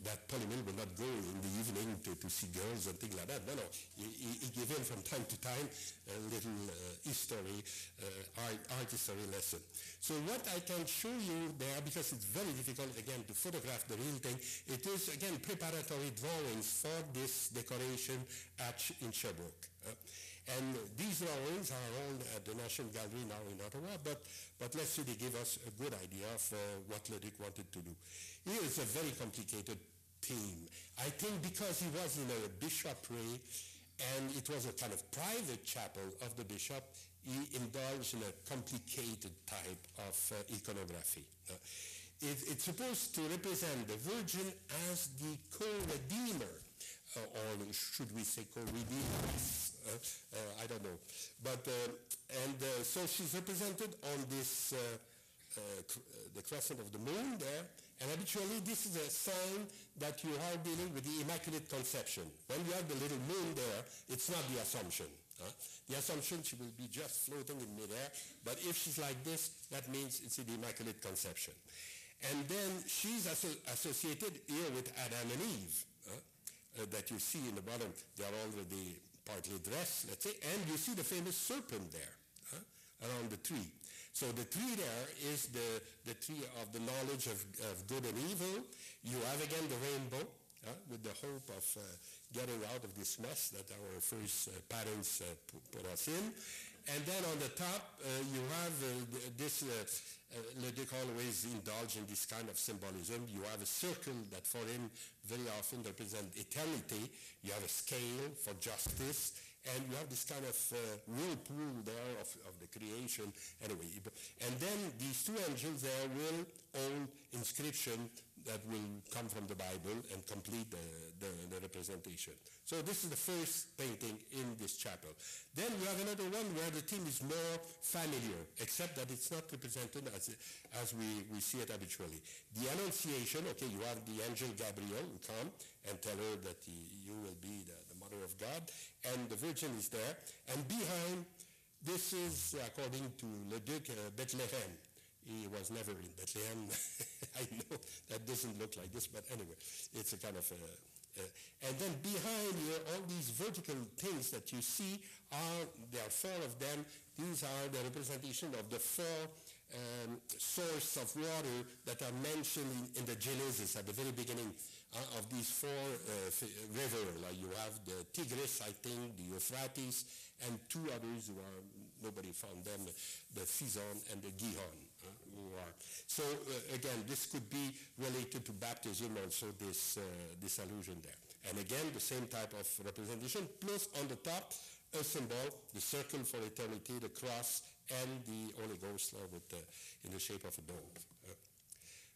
That Paul-Émile will not go in the evening to, to see girls and things like that. No, no. He, he, gave him from time to time a little uh, history, uh, art, art history lesson. So what I can show you there, because it's very difficult, again, to photograph the real thing, it is, again, preparatory drawings for this decoration at, in Sherbrooke. Uh, and these drawings are all at the National Gallery now in Ottawa, but, but let's say they give us a good idea of uh, what Leduc wanted to do. Here is a very complicated theme. I think because he was in a bishopric and it was a kind of private chapel of the bishop, he indulged in a complicated type of uh, iconography. Uh, it, it's supposed to represent the Virgin as the co-redeemer, or should we say co-redeemer? Uh, uh, I don't know. But, uh, and so she's represented on this, the crescent of the moon there, and habitually, this is a sign that you are dealing with the Immaculate Conception. When you have the little moon there, it's not the Assumption. Huh? The Assumption, she will be just floating in midair. But if she's like this, that means it's the Immaculate Conception. And then she's asso- associated here with Adam and Eve? Uh, that you see in the bottom. They are already partly dressed, let's say, and you see the famous serpent there huh, around the tree. So the tree there is the, the tree of the knowledge of, of good and evil. You have again the rainbow with the hope of uh, getting out of this mess that our first uh, parents uh, put us in. And then on the top, uh, you have uh, this, uh, uh, Leduc always indulge in this kind of symbolism. You have a circle that for him very often represents eternity. You have a scale for justice. And you have this kind of uh, whirlpool there of, of the creation. Anyway, and then these two angels there will hold inscription that will come from the Bible and complete the, the, the, representation. So this is the first painting in this chapel. Then we have another one where the theme is more familiar, except that it's not represented as, as we, we see it habitually. The Annunciation, okay, you have the angel Gabriel who come and tell her that he, you will be the, the mother of God, and the Virgin is there. And behind, this is, according to Leduc, uh, Bethlehem. He was never in Bethlehem. I know that doesn't look like this, but anyway, it's a kind of a, and then behind here, all these vertical things that you see are, there are four of them. These are the representation of the four um, source of water that are mentioned in, the Genesis at the very beginning uh, of these four uh, rivers. Like you have the Tigris, I think, the Euphrates, and two others who are, nobody found them, the Pison and the Gihon. So uh, again, this could be related to baptism also, this, uh, this allusion there. And again, the same type of representation, plus on the top, a symbol, the circle for eternity, the cross, and the Holy Ghost Lord with in the shape of a dove. Uh,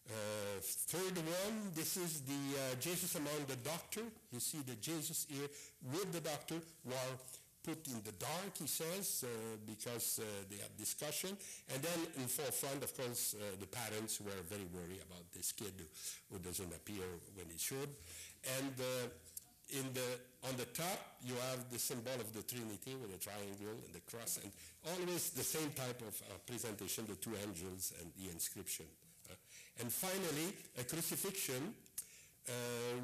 uh, third one, this is the uh, Jesus among the doctor. You see the Jesus here with the doctor while put in the dark, he says, uh, because uh, they have discussion. And then in forefront, of course, uh, the parents were very worried about this kid who doesn't appear when he should. And in the, on the top, you have the symbol of the Trinity with the triangle and the cross, and always the same type of uh, presentation, the two angels and the inscription. Uh, and finally, a crucifixion uh,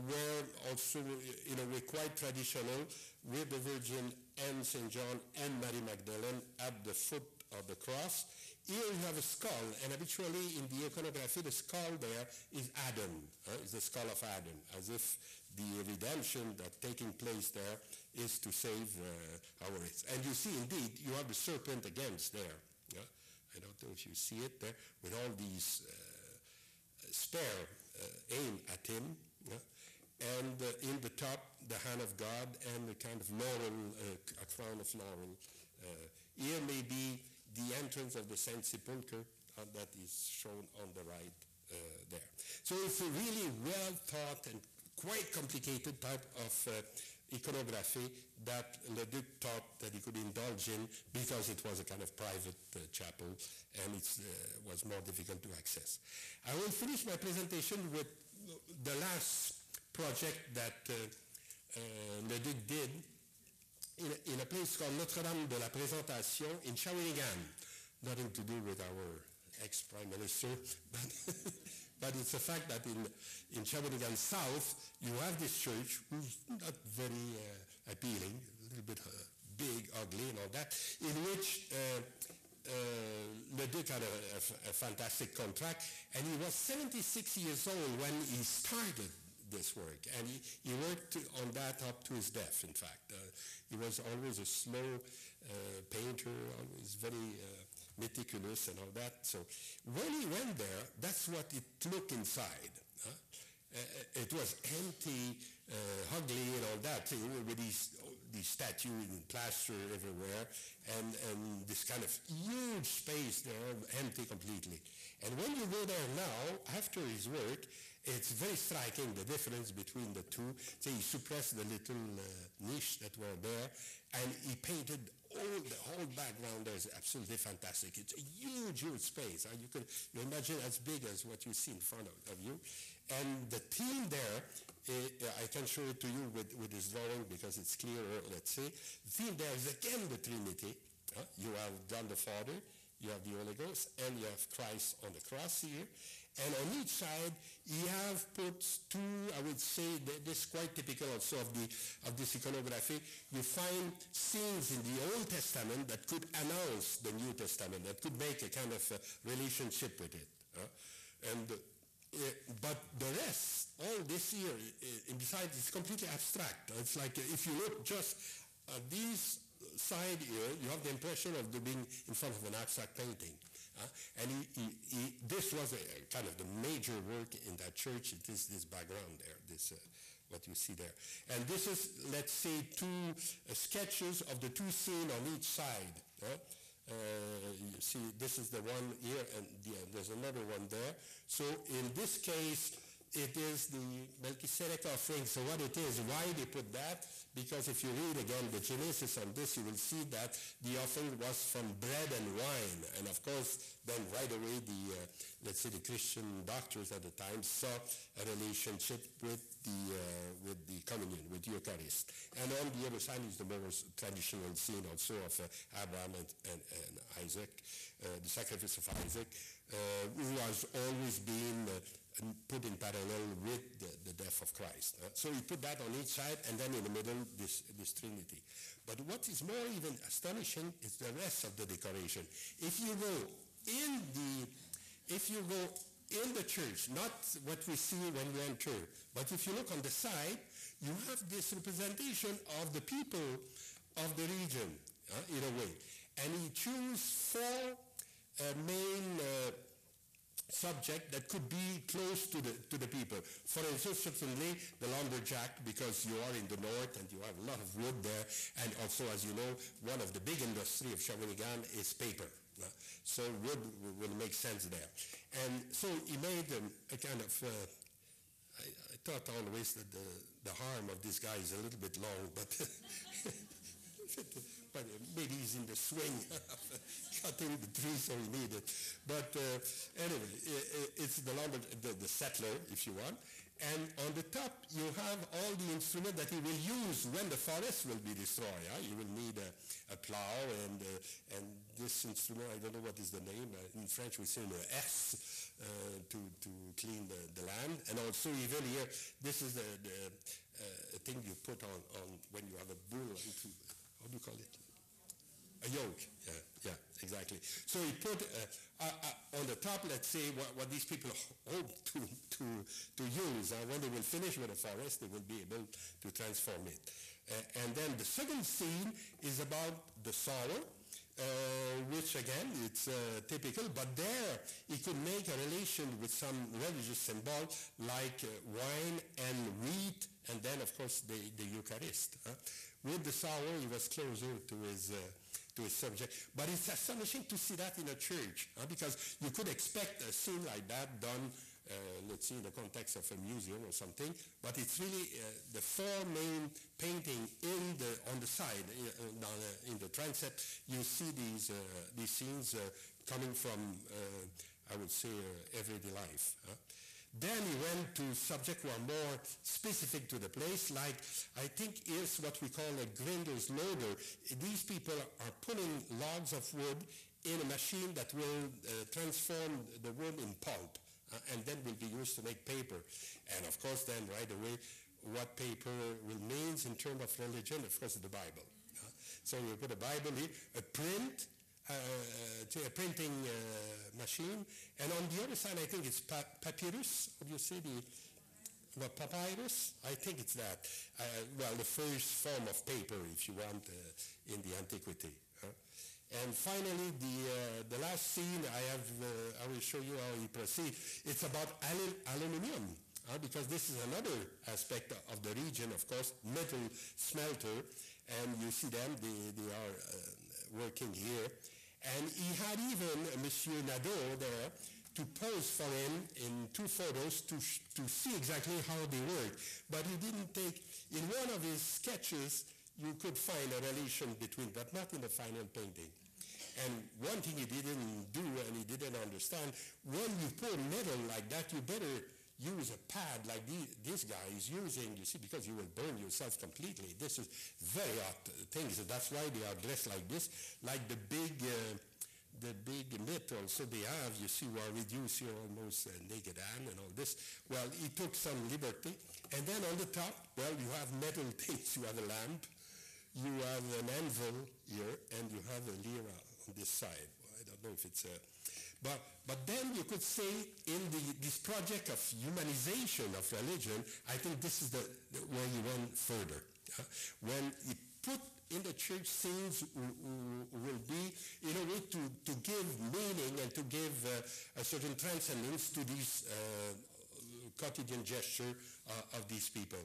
were also, in a way, quite traditional with the Virgin and St. John and Mary Magdalene at the foot of the cross. Here you have a skull, and habitually in the iconography, the skull there is Adam, uh, is the skull of Adam, as if the redemption that taking place there is to save uh, our race. And you see, indeed, you have the serpent against there. Yeah? I don't know if you see it there, with all these uh, spear uh, aim at him. Yeah? And uh, in the top, the hand of God and the kind of laurel, uh, a crown of laurel. here may be the entrance of the Saint Sepulchre uh, that is shown on the right uh, there. So it's a really well thought and quite complicated type of uh, iconography that Leduc thought that he could indulge in because it was a kind of private uh, chapel and it uh, was more difficult to access. I will finish my presentation with the last project that uh, uh Leduc did in a, in a place called Notre-Dame de la Présentation in Shawinigan. Nothing to do with our ex-prime minister, but, but it's a fact that in, in Shawinigan South, you have this church who's not very uh, appealing, a little bit uh, big, ugly, and all that, in which uh, uh, Leduc had a, a, a fantastic contract, and he was 76 years old when he started this work. And he, he worked on that up to his death, in fact. Uh, he was always a slow uh, painter, always very uh, meticulous and all that. So when he went there, that's what it looked inside. Huh? Uh, it was empty, uh, ugly and all that, with these, these statues and plaster everywhere, and, and this kind of huge space there, empty completely. And when you go there now, after his work, it's very striking the difference between the two. So he suppressed the little uh, niche that were there, and he painted all the whole background there is absolutely fantastic. It's a huge, huge space. You can you imagine as big as what you see in front of, of you. And the theme there, uh, I can show it to you with, with this drawing because it's clearer, let's see. The theme there is again the Trinity. You have God the Father, you have the Holy Ghost, and you have Christ on the cross here. And on each side, he have put two, I would say, this is quite typical also of, the, of this iconography. You find scenes in the Old Testament that could announce the New Testament, that could make a kind of a relationship with it. Uh, and uh, but the rest, all this here, uh, besides, it's completely abstract. It's like if you look just at these side here, you have the impression of being in front of an abstract painting. Uh, and he, he, he, this was a, kind of the major work in that church. It is this background there, this uh, what you see there. And this is, let's say, two uh, sketches of the two scenes on each side. Uh, you see, this is the one here, and yeah, there's another one there. So in this case, it is the Melchizedek offering. So what it is, why they put that? Because if you read again the Genesis on this, you will see that the offering was from bread and wine. And of course, then right away, the, uh, let's say the Christian doctors at the time saw a relationship with the, uh, with the communion, with the Eucharist. And on the other side is the more traditional scene also of uh, Abraham and, and, and Isaac, uh, the sacrifice of Isaac, uh, who has always been uh, put in parallel with the, the death of Christ. Uh, so you put that on each side, and then in the middle, this, this Trinity. But what is more even astonishing is the rest of the decoration. If you go in the, if you go in the church, not what we see when we enter, but if you look on the side, you have this representation of the people of the region, uh, in a way. And he chose four uh, main uh, subject that could be close to the, to the people. For instance, certainly the lumberjack, because you are in the north and you have a lot of wood there, and also, as you know, one of the big industry of Shawinigan is paper. So wood will make sense there. And so he made um, a kind of, uh, I, I, thought always that the, the arm of this guy is a little bit long, but but maybe he's in the swing cutting the trees so he needed. But uh, anyway, it's the, lumber, the, the settler, if you want. And on the top, you have all the instruments that he will use when the forest will be destroyed. Huh? You will need a, a plow and, uh, and this instrument, I don't know what is the name. Uh, in French, we say the S uh, to, to clean the, the, land. And also even here, this is the, the uh, thing you put on, on when you have a bull. How do you call it? A yoke, yeah, yeah, exactly. So he put uh, uh, uh, on the top, let's say, what, what these people hope to, to, to use. Uh, when they will finish with the forest, they will be able to transform it. Uh, and then the second scene is about the sorrow, uh, which again, it's typical, but there he could make a relation with some religious symbol like wine and wheat, and then of course the, the Eucharist. With the sorrow, he was closer to his to a subject. But it's astonishing to see that in a church, huh? because you could expect a scene like that done, uh, let's see, in the context of a museum or something, but it's really uh, the four main painting in the, on the side, uh, uh in the transept, you see these, uh, these scenes uh, coming from, I would say, everyday life. Huh? Then he went to subjects who are more specific to the place, like I think is what we call a grinder's loader. These people are putting logs of wood in a machine that will uh, transform the wood in pulp uh, and then will be used to make paper. And of course then right away what paper will means in terms of religion, of course the Bible. Uh, so you put a Bible in, a print, uh, to a printing uh, machine. And on the other side, I think it's pa- papyrus. You see the papyrus? I think it's that. Uh, well, the first form of paper, if you want, in the antiquity. And finally, the, uh, the last scene I have, uh, I will show you how he proceeds. It's about al- aluminium, uh, because this is another aspect of the region, of course, metal smelter. And you see them, they, they are working here. And he had even Monsieur Nadeau there to pose for him in two photos to, to see exactly how they work. But he didn't take, in one of his sketches, you could find a relation between, but not in the final painting. And one thing he didn't do and he didn't understand, when you put metal like that, you better use a pad like the, this guy is using, you see, because you will burn yourself completely. This is very hot things. That's why they are dressed like this, like the big, uh, the big myth also they have, you see, are reduced here almost uh, naked hand and all this. Well, he took some liberty. And then on the top, well, you have metal things. You have a lamp, you have an anvil here, and you have a lira on this side. I don't know if it's a but, but then you could say in the, this project of humanization of religion, I think this is the, the where he went further. Uh, when he put in the church things will be in a way to, to give meaning and to give uh, a certain transcendence to these uh, quotidian gesture uh, of these people.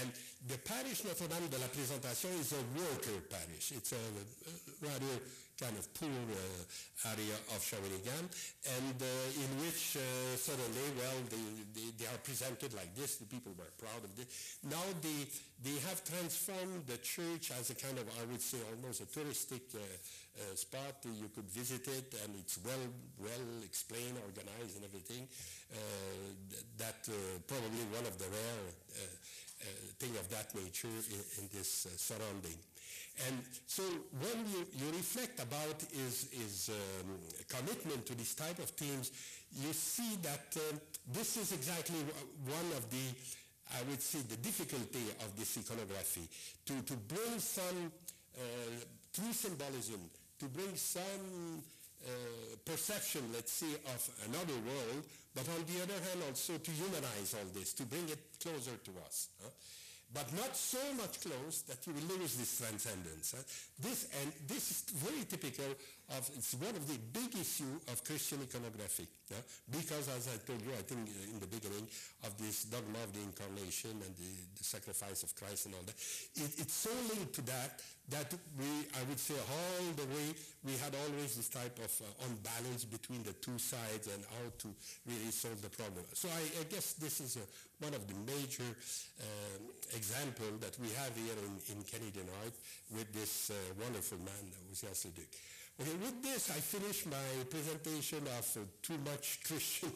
And the parish Notre-Dame de la Présentation is a worker parish. It's a, a rather kind of poor uh, area of Shawinigan, and uh, in which uh, suddenly, well, they, they, they, are presented like this. The people were proud of this. Now they, they have transformed the church as a kind of, I would say, almost a touristic uh, uh, spot. You could visit it, and it's well, well explained, organized, and everything. Uh, that probably one of the rare thing of that nature in, in this surrounding. And so when you, you reflect about his, his um, commitment to this type of themes, you see that uh, this is exactly one of the, I would say, the difficulty of this iconography, to, to bring some uh, true symbolism, to bring some uh, perception, let's say, of another world, but on the other hand also to humanize all this, to bring it closer to us. Huh? But not so much close that you will lose this transcendence. This, and this is very typical of, it's one of the big issue of Christian iconography, because as I told you, I think in the beginning, of this dogma of the incarnation and the, the sacrifice of Christ and all that, it, it's so linked to that that we, I would say all the way, we had always this type of uh, unbalance between the two sides and how to really solve the problem. So I, I guess this is a, one of the major um, example that we have here in, in Canadian art with this uh, wonderful man, Ozias Leduc. Okay, with this, I finish my presentation of uh, too much Christian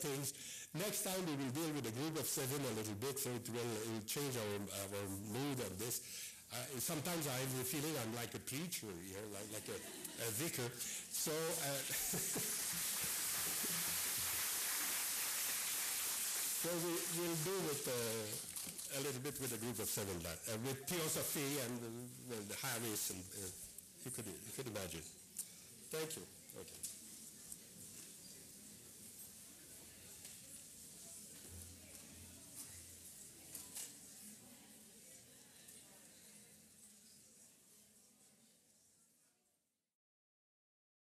things. Next time we will deal with a group of seven a little bit, so it will, it will change our, our mood on this. Uh, sometimes I have the feeling I'm like a preacher like, like a, a vicar. So, uh, so we, will do with uh, a little bit with a group of seven, uh, with theosophy and uh, well, Harris, and uh, you could you could imagine. Thank you. Okay.